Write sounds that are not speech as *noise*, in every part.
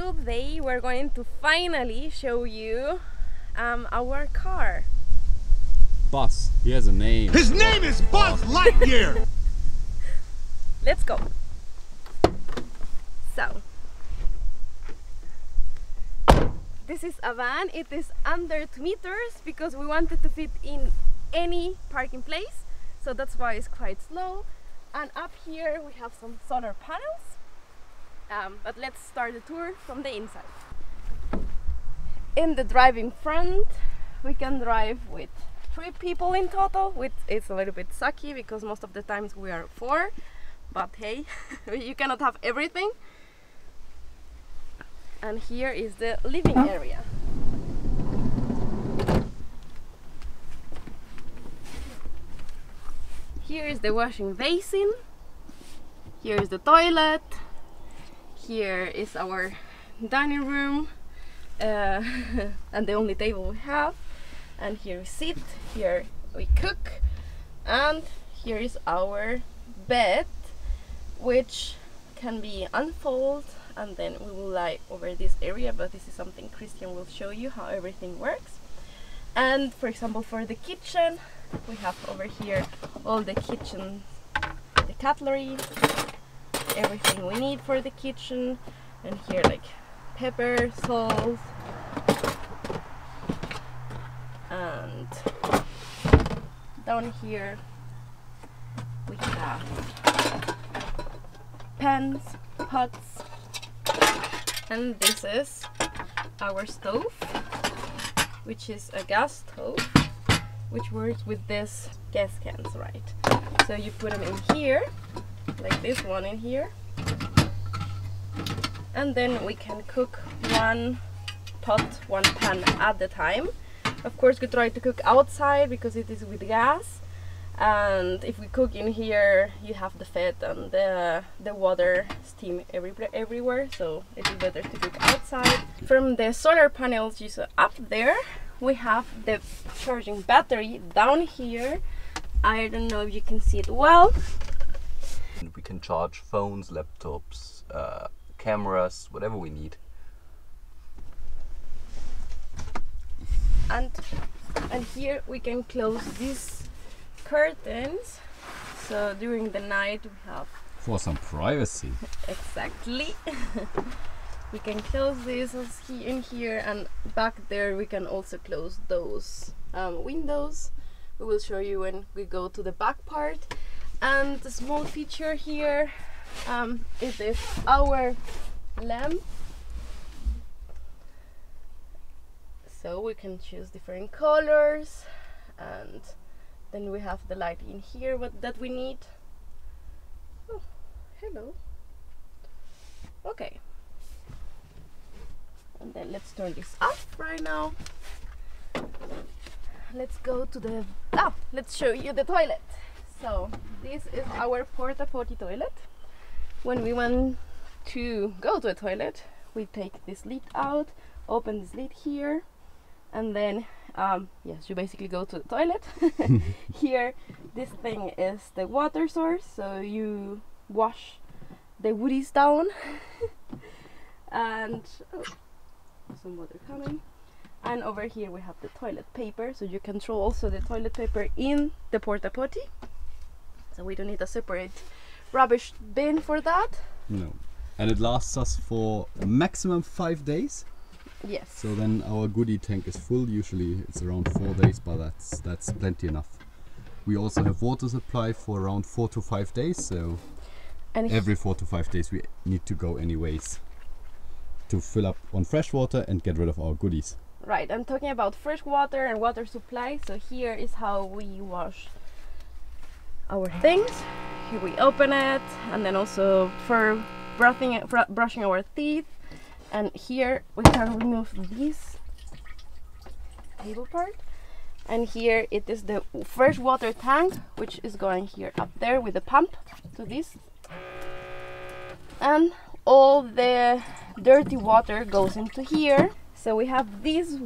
today we're going to finally show you um, our car. Buzz. He has a name. His name is Buzz Lightyear! *laughs* Let's go. So, this is a van. It is under 2 meters because we wanted to fit in any parking place. So that's why it's quite slow. And up here we have some solar panels. Um, but let's start the tour from the inside. In the driving front, we can drive with three people in total, which is a little bit sucky because most of the times we are four. But hey, *laughs* you cannot have everything. And here is the living area. Here is the washing basin. Here is the toilet. Here is our dining room. Uh, *laughs* and the only table we have. And here we sit, here we cook. And here is our bed, which can be unfolded and then we will lie over this area but this is something Christian will show you how everything works and for example for the kitchen we have over here all the kitchen the cutlery everything we need for the kitchen. And here like pepper salt. And down here we have pans pots. And this is our stove which is a gas stove which works with this gas cans right? So you put them in here like this one in here. And then we can cook one pot one pan at a time. Of course we try to cook outside because it is with gas. And if we cook in here you have the fat and the, the water steam every, everywhere. So it is better to cook outside. From the solar panels you saw up there we have the charging battery down here. I don't know if you can see it well We can charge phones, laptops, uh, cameras, whatever we need. and and here we can close these curtains so during the night we have For some privacy. *laughs* exactly *laughs* we can close this in here and back there we can also close those um, windows we will show you when we go to the back part and the small feature here um, is this our lamp. So we can choose different colors and then we have the light in here what that we need. Oh hello. Okay. And then let's turn this off right now. Let's go to the ah let's show you the toilet so this is our porta potty toilet. When we want to go to a toilet we take this lid out open this lid here and then um, yes you basically go to the toilet. *laughs* Here this thing is the water source so you wash the woodies down. *laughs* And oh, some water coming. And over here we have the toilet paper so you can throw also the toilet paper in the porta potty so we don't need a separate rubbish bin for that No. And it lasts us for maximum five days. yes So then our goodie tank is full. Usually it's around four days, but that's that's plenty enough. We also have water supply for around four to five days. So and every four to five days we need to go anyways to fill up on fresh water and get rid of our goodies. Right, I'm talking about fresh water and water supply. So here is how we wash our things. Here we open it, and then also for brushing fr- brushing our teeth. And here we can remove this table part. And here it is the fresh water tank, which is going here up there with the pump to this. And all the dirty water goes into here So we have this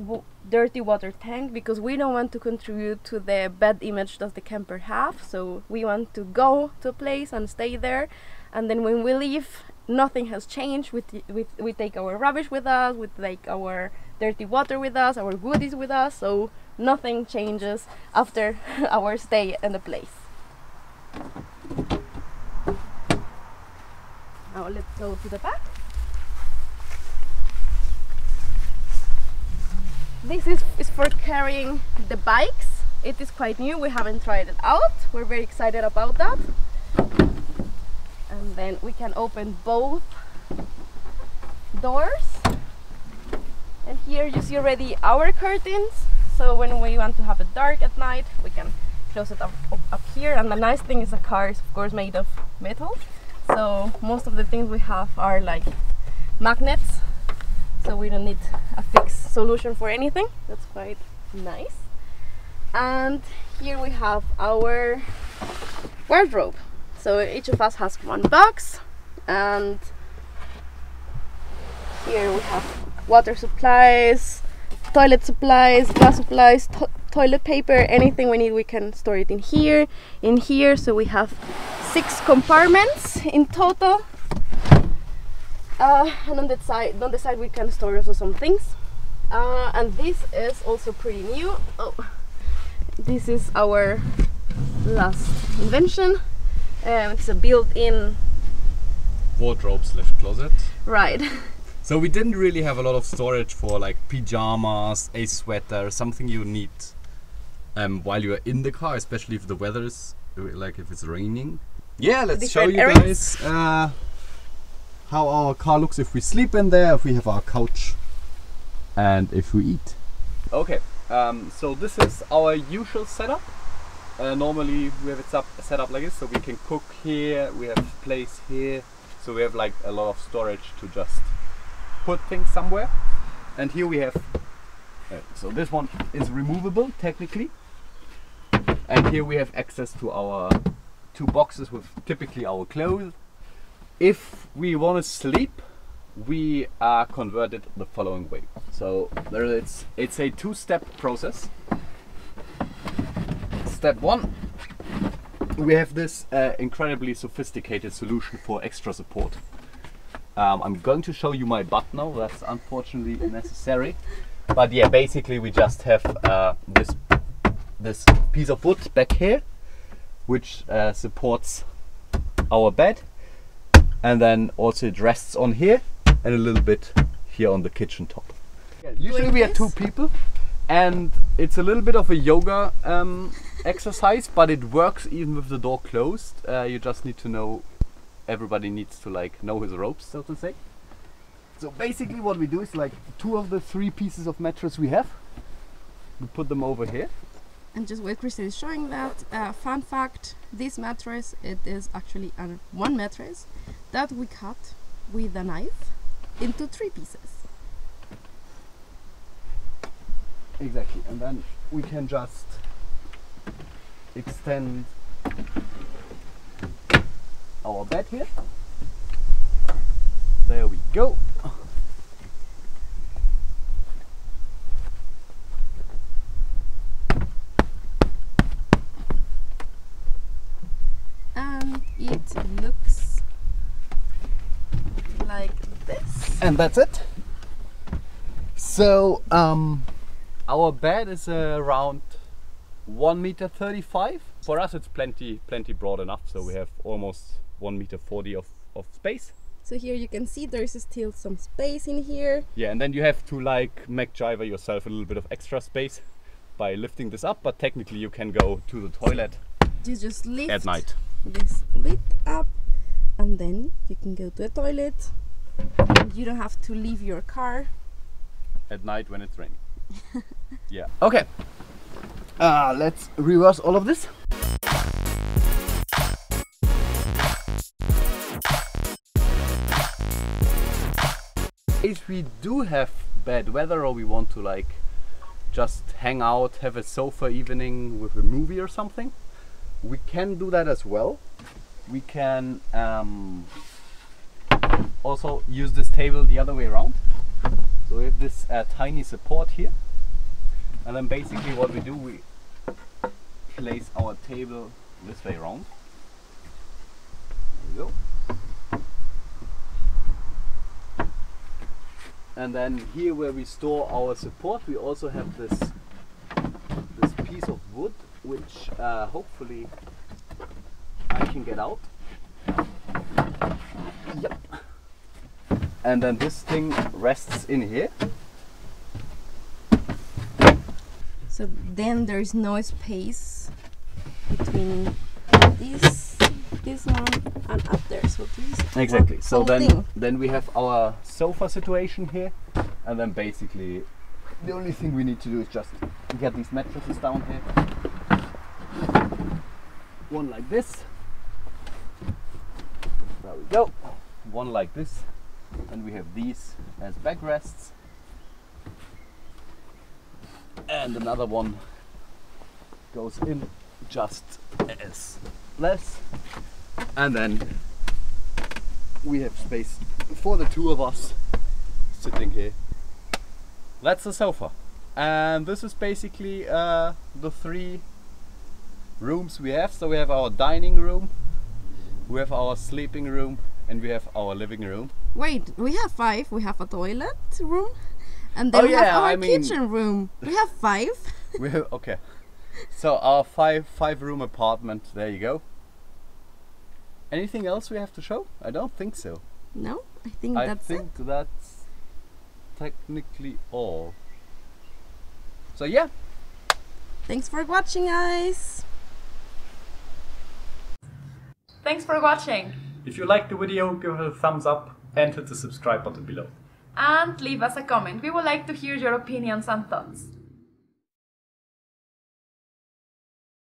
dirty water tank because we don't want to contribute to the bad image that the camper have. So we want to go to a place and stay there, and then when we leave, nothing has changed. We, we, we take our rubbish with us, we take our dirty water with us, our goodies with us. So nothing changes after *laughs* our stay in the place. Now let's go to the back. This is, is for carrying the bikes. It is quite new, we haven't tried it out. We're very excited about that. And then we can open both doors. And here you see already our curtains. So when we want to have it dark at night, we can close it up, up, up here. And the nice thing is the car is of course made of metal. So most of the things we have are like magnets so we don't need a fixed solution for anything. That's quite nice. And here we have our wardrobe. So each of us has one box and here we have water supplies toilet supplies gas supplies to- toilet paper anything we need we can store it in here in here. So we have six compartments in total uh, and on that side on the side we can store also some things uh, and this is also pretty new oh this is our last invention um, it's a built-in Wardrobe slash closet. right *laughs* So we didn't really have a lot of storage for like pajamas, a sweater, something you need um, while you are in the car, especially if the weather is like if it's raining. Yeah, let's show you areas. guys uh, how our car looks if we sleep in there, if we have our couch, and if we eat. Okay, um, so this is our usual setup. Uh, normally we have it up, set up like this, so we can cook here. We have place here, so we have like a lot of storage to just put things somewhere. And here we have. Uh, so this one is removable technically, and here we have access to our two boxes with typically our clothes. If we want to sleep, we are converted the following way. So there it's it's a two-step process. Step one, we have this uh, incredibly sophisticated solution for extra support. Um, I'm going to show you my butt now. That's unfortunately necessary, but yeah, basically we just have uh, this this piece of wood back here, which uh, supports our bed, and then also it rests on here and a little bit here on the kitchen top. usually we are two people, and it's a little bit of a yoga um, exercise, but it works even with the door closed. Uh, you just need to know. Everybody needs to like know his ropes, so to say. So basically, what we do is like two of the three pieces of mattress we have. We put them over here. and just while Christian is showing that uh, fun fact this mattress it is actually a one mattress that we cut with a knife into three pieces Exactly, and then we can just extend our bed here. There we go. and it looks like this And that's it. So, um, our bed is uh, around one meter thirty-five. For us, it's plenty, plenty broad enough. So we have almost one meter forty of, of space. so here you can see there is still some space in here Yeah, and then you have to like MacGyver yourself a little bit of extra space by lifting this up. But technically, you can go to the toilet you just lift at night. this lid up and then you can go to the toilet you don't have to leave your car At night when it's raining. *laughs* yeah. Okay. Uh, let's reverse all of this. If we do have bad weather or we want to like just hang out, have a sofa evening with a movie or something, we can do that as well. We can um, also use this table the other way around. So we have this uh, tiny support here, and then basically what we do, we place our table this way around. There we go. And then here where we store our support, we also have this this piece of wood, which uh, hopefully I can get out. Yep. And then this thing rests in here. So then there is no space between this this one and up there. So this Exactly. So then thing. then we have our sofa situation here, and then basically the only thing we need to do is just get these mattresses down here. One like this. There we go. One like this, and we have these as backrests. And another one goes in just as less. And then we have space for the two of us sitting here. That's the sofa. And this is basically uh, the three rooms we have. So we have our dining room, we have our sleeping room, and we have our living room. Wait, we have five. We have a toilet room, and Oh, then we have our I mean- kitchen room. We have five. *laughs* We have okay. So our five five room apartment. There you go. Anything else we have to show? I don't think so. No, I think I that's it. think that's technically all. So yeah, Thanks for watching, guys. Thanks for watching If you liked the video, give it a thumbs up and hit the subscribe button below. and leave us a comment. We would like to hear your opinions and thoughts.